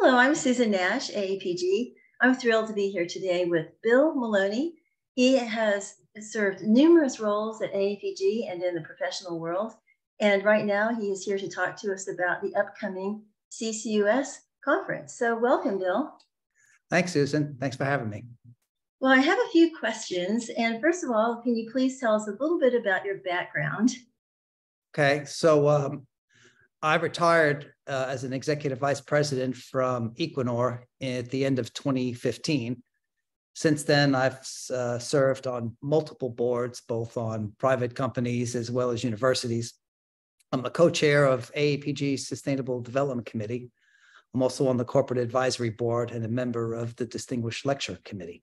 Hello, I'm Susan Nash, AAPG. I'm thrilled to be here today with Bill Maloney. He has served numerous roles at AAPG and in the professional world. And right now he is here to talk to us about the upcoming CCUS conference. So welcome, Bill. Thanks, Susan. Thanks for having me. Well, I have a few questions. And first of all, can you please tell us a little bit about your background? Okay, so um, I retired uh, as an executive vice president from Equinor at the end of 2015. Since then, I've uh, served on multiple boards, both on private companies as well as universities. I'm a co-chair of AAPG's Sustainable Development Committee. I'm also on the corporate advisory board and a member of the Distinguished Lecture Committee.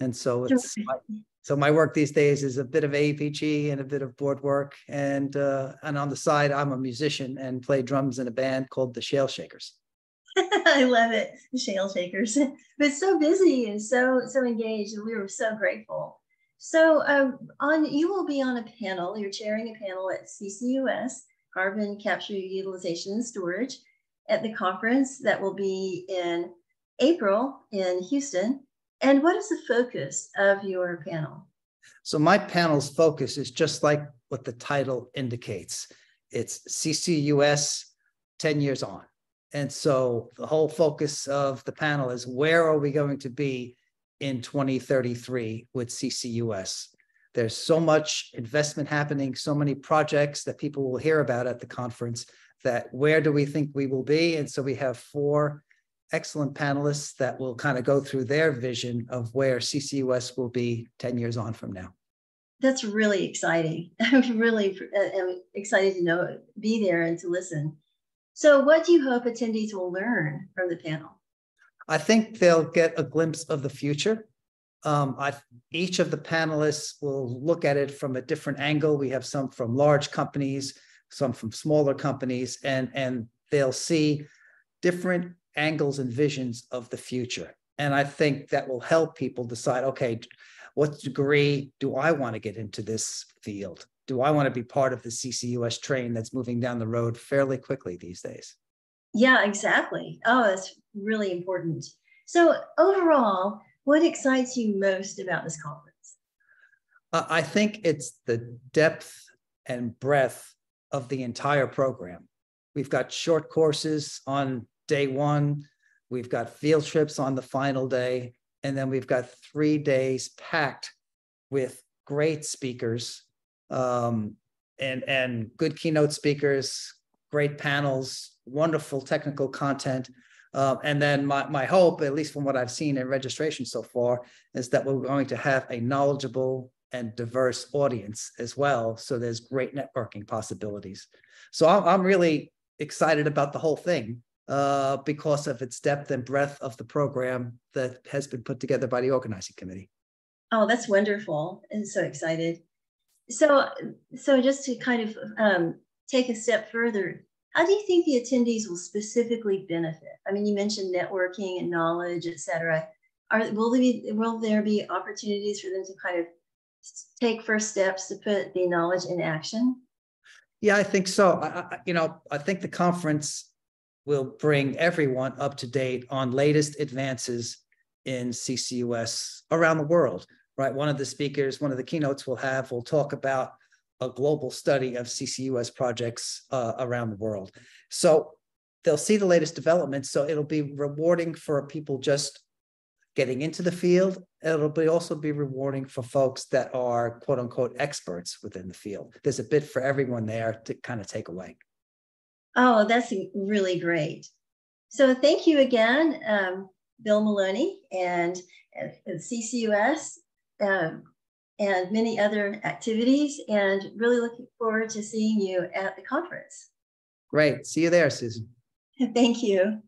And so it's my, so my work these days is a bit of AAPG and a bit of board work. And uh, and on the side, I'm a musician and play drums in a band called the Shale Shakers. I love it, the Shale Shakers. but so busy and so so engaged, and we were so grateful. So um, on you will be on a panel. You're chairing a panel at CCUS, Carbon Capture Utilization and Storage, at the conference that will be in April in Houston. And what is the focus of your panel? So, my panel's focus is just like what the title indicates it's CCUS 10 years on. And so, the whole focus of the panel is where are we going to be in 2033 with CCUS? There's so much investment happening, so many projects that people will hear about at the conference that where do we think we will be? And so we have four excellent panelists that will kind of go through their vision of where CCUS will be 10 years on from now. That's really exciting. I'm really uh, excited to know, be there and to listen. So, what do you hope attendees will learn from the panel? I think they'll get a glimpse of the future. Um, I, each of the panelists will look at it from a different angle. We have some from large companies, some from smaller companies, and, and they'll see different angles and visions of the future. And I think that will help people decide okay, what degree do I want to get into this field? Do I want to be part of the CCUS train that's moving down the road fairly quickly these days? Yeah, exactly. Oh, that's really important. So, overall, what excites you most about this conference? Uh, I think it's the depth and breadth of the entire program. We've got short courses on day one. We've got field trips on the final day. And then we've got three days packed with great speakers um, and, and good keynote speakers, great panels, wonderful technical content. Uh, and then my, my hope, at least from what I've seen in registration so far, is that we're going to have a knowledgeable and diverse audience as well. So there's great networking possibilities. So I'm, I'm really excited about the whole thing uh, because of its depth and breadth of the program that has been put together by the organizing committee. Oh, that's wonderful. and so excited. So, so just to kind of um, take a step further, how do you think the attendees will specifically benefit? I mean, you mentioned networking and knowledge, et cetera. Are, will, there be, will there be opportunities for them to kind of take first steps to put the knowledge in action? Yeah, I think so. I, I, you know, I think the conference will bring everyone up to date on latest advances in CCUS around the world, right? One of the speakers, one of the keynotes we'll have will talk about a global study of CCUS projects uh, around the world. So they'll see the latest developments. So it'll be rewarding for people just getting into the field. It'll be also be rewarding for folks that are quote unquote experts within the field. There's a bit for everyone there to kind of take away. Oh, that's really great. So thank you again, um, Bill Maloney and, CCUS um, and many other activities, and really looking forward to seeing you at the conference. Great. See you there, Susan. Thank you.